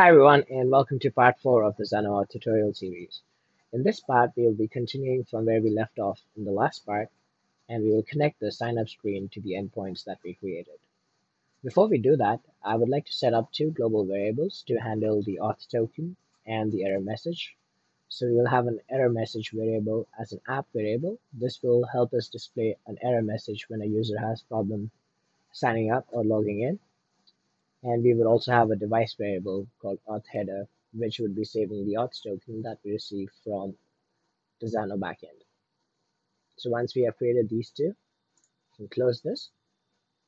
Hi everyone and welcome to part 4 of the Xano tutorial series. In this part we will be continuing from where we left off in the last part and we will connect the sign up screen to the endpoints that we created. Before we do that, I would like to set up two global variables to handle the auth token and the error message. So we will have an error message variable as an app variable. This will help us display an error message when a user has problem signing up or logging in and we would also have a device variable called auth header, which would be saving the auth token that we receive from the Xano backend. So once we have created these two, we can close this.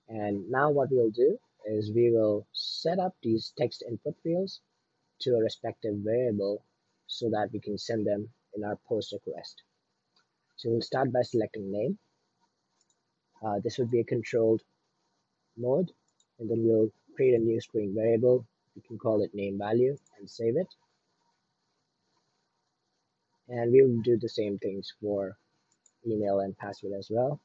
And now what we'll do is we will set up these text input fields to a respective variable so that we can send them in our post request. So we'll start by selecting name. Uh, this would be a controlled mode, and then we'll create a new string variable. We can call it name value and save it. And we will do the same things for email and password as well.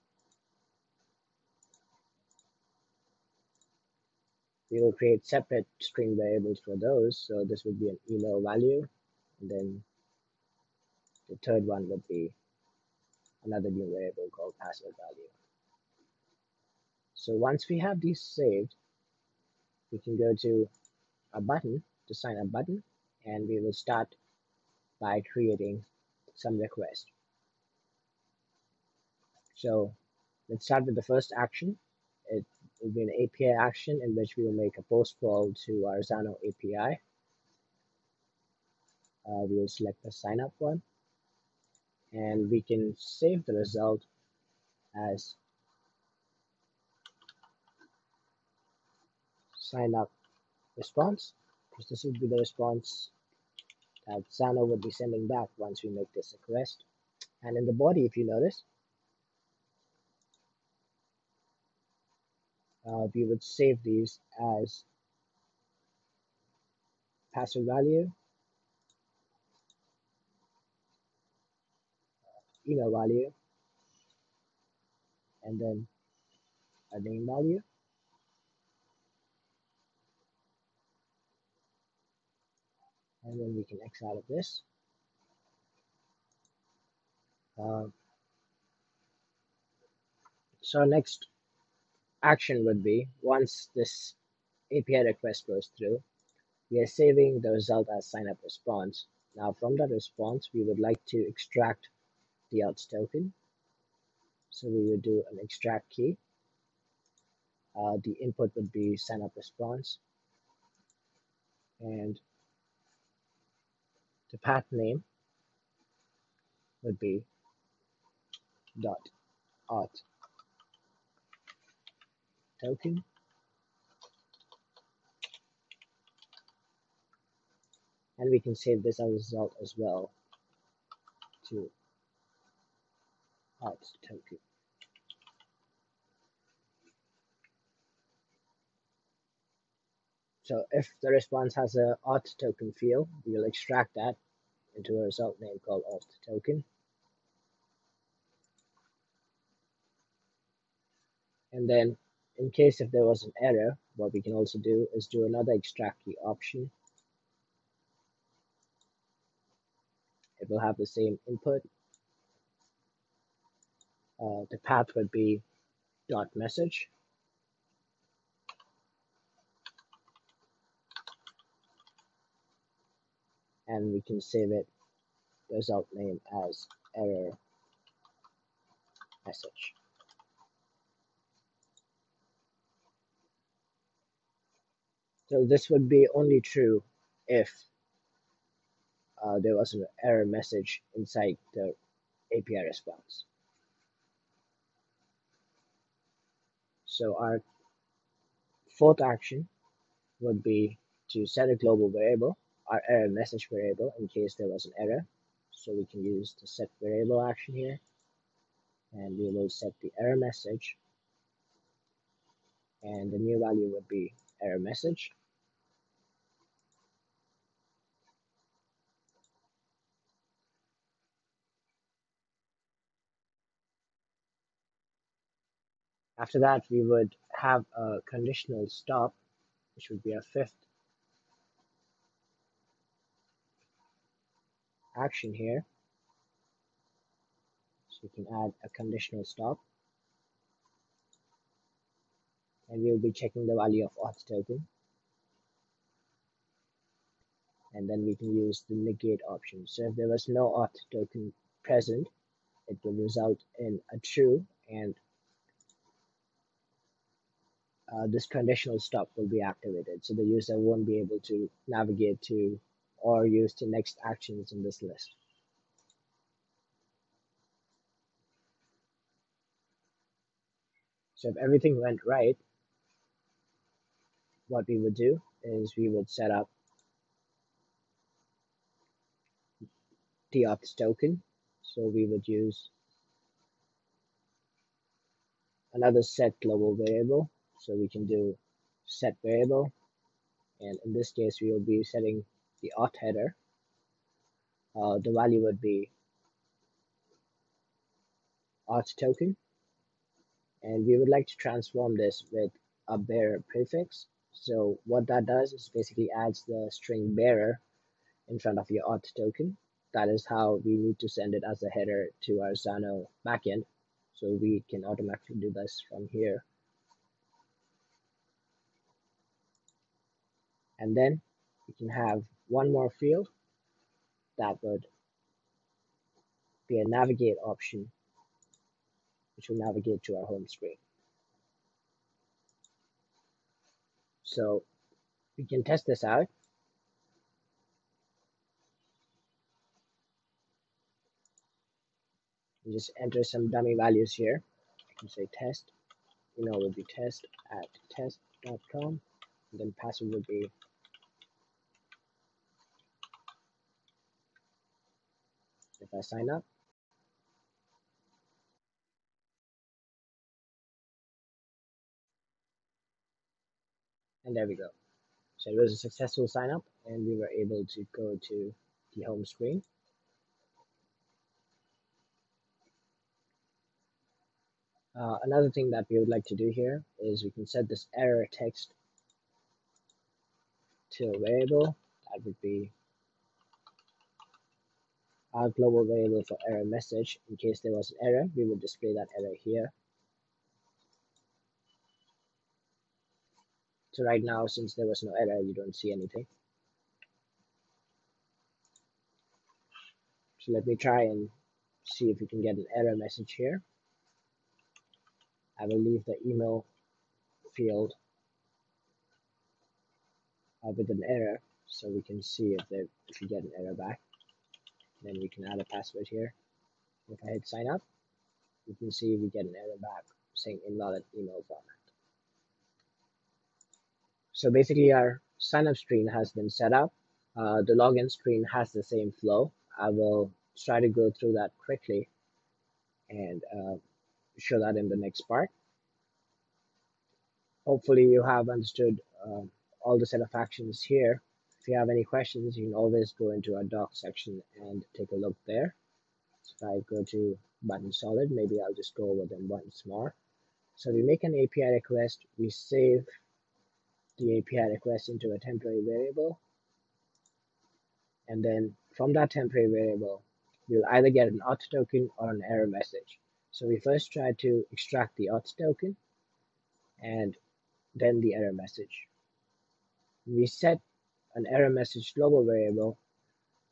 We will create separate string variables for those. So this would be an email value. And then the third one would be another new variable called password value. So once we have these saved, we can go to a button to sign up button and we will start by creating some request. So let's start with the first action. It will be an API action in which we will make a post call to our Xano API uh, we will select the sign up one and we can save the result as sign up response. Because this would be the response that Xano would be sending back once we make this request. And in the body if you notice uh, we would save these as password value email value and then a name value and then we can X out of this. Uh, so next action would be once this API request goes through, we are saving the result as sign up response. Now from that response, we would like to extract the auth token. So we would do an extract key. Uh, the input would be sign up response. And the path name would be dot auth token and we can save this as a result as well to auth token So if the response has a auth token field, we'll extract that into a result name called auth token. And then in case if there was an error, what we can also do is do another extract key option. It will have the same input. Uh, the path would be dot message and we can save it result name as error message. So this would be only true if uh, there was an error message inside the API response. So our fourth action would be to set a global variable our error message variable in case there was an error. So we can use the set variable action here and we will set the error message and the new value would be error message. After that, we would have a conditional stop, which would be a fifth action here. So we can add a conditional stop. And we'll be checking the value of auth token. And then we can use the negate option. So if there was no auth token present, it will result in a true and uh, this conditional stop will be activated. So the user won't be able to navigate to or use the next actions in this list. So if everything went right, what we would do is we would set up the auth token. So we would use another set global variable. So we can do set variable. And in this case, we will be setting the auth header. Uh, the value would be auth token. And we would like to transform this with a bearer prefix. So what that does is basically adds the string bearer in front of your auth token. That is how we need to send it as a header to our Xano backend. So we can automatically do this from here. And then we can have one more field that would be a navigate option, which will navigate to our home screen. So we can test this out. And just enter some dummy values here. I can say test. Email would be test at test.com. And then password would be if I sign up. And there we go. So it was a successful sign up and we were able to go to the home screen. Uh, another thing that we would like to do here is we can set this error text to a variable. That would be our global variable for error message. In case there was an error, we would display that error here. So right now, since there was no error, you don't see anything. So let me try and see if we can get an error message here. I will leave the email field uh, with an error so we can see if, there, if we get an error back. Then we can add a password here. If I hit sign up, you can see we get an error back saying invalid email format. So basically our sign up screen has been set up. Uh, the login screen has the same flow. I will try to go through that quickly and uh, show that in the next part. Hopefully you have understood uh, all the set of actions here. If you have any questions, you can always go into our doc section and take a look there. So if I go to button solid, maybe I'll just go over them once more. So we make an API request, we save the API request into a temporary variable. And then from that temporary variable, we'll either get an auth token or an error message. So we first try to extract the auth token and then the error message. We set an error message global variable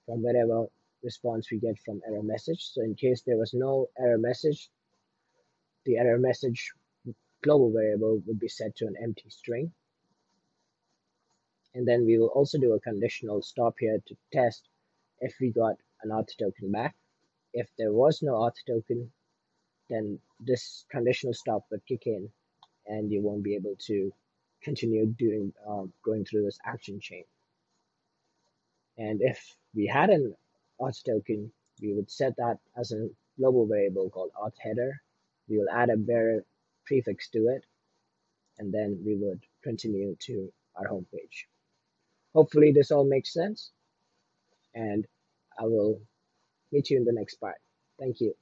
from whatever response we get from error message. So in case there was no error message, the error message global variable would be set to an empty string. And then we will also do a conditional stop here to test if we got an auth token back. If there was no auth token, then this conditional stop would kick in and you won't be able to continue doing uh, going through this action chain. And if we had an auth token, we would set that as a global variable called auth header. We will add a bearer prefix to it, and then we would continue to our home page. Hopefully this all makes sense, and I will meet you in the next part. Thank you.